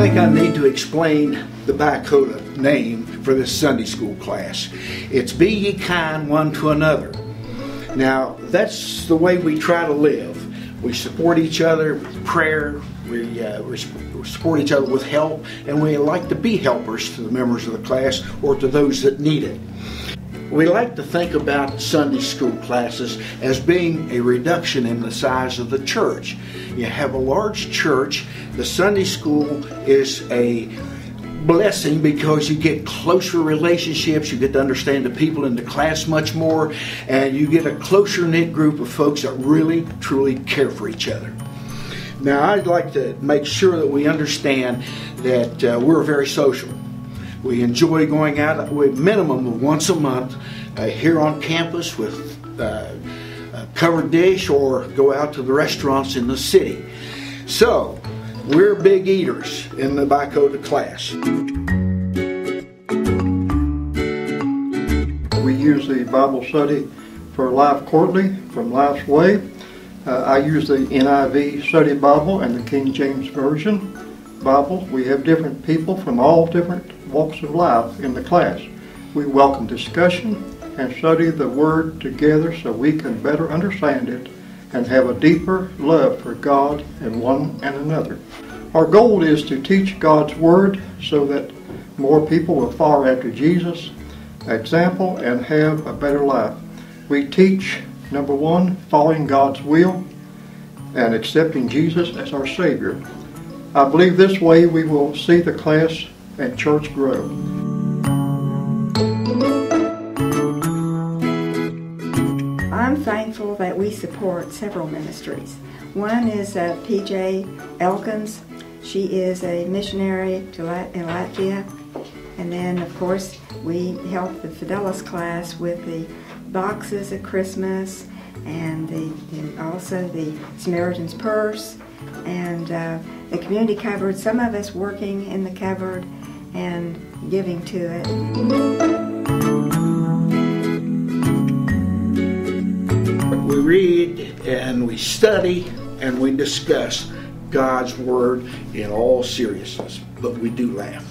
I need to explain the BYKOTA name for this Sunday school class. It's be ye kind one to another. Now, that's the way we try to live. We support each other with prayer, we, uh, we support each other with help, and we like to be helpers to the members of the class or to those that need it. We like to think about Sunday school classes as being a reduction in the size of the church. You have a large church, the Sunday school is a blessing because you get closer relationships, you get to understand the people in the class much more, and you get a closer knit group of folks that really, truly care for each other. Now, I'd like to make sure that we understand that uh, we're very social. We enjoy going out a minimum of once a month uh, here on campus with uh, a covered dish or go out to the restaurants in the city. So, we're big eaters in the BYKOTA class. We use the Bible study for Life Quarterly from LifeWay. Uh, I use the NIV Study Bible and the King James Version Bible. We have different people from all different walks of life in the class. We welcome discussion and study the Word together so we can better understand it and have a deeper love for God and one and another. Our goal is to teach God's Word so that more people will follow after Jesus' example and have a better life. We teach, number one, following God's will and accepting Jesus as our Savior. I believe this way we will see the class and church grow. I'm thankful that we support several ministries. One is uh, PJ Elkins. She is a missionary to Lat- in Latvia. And then, of course, we help the Fidelis class with the boxes at Christmas and, the, also the Samaritan's Purse and uh, the community cupboard. Some of us working in the cupboard and giving to it. We read and we study and we discuss God's Word in all seriousness, but we do laugh.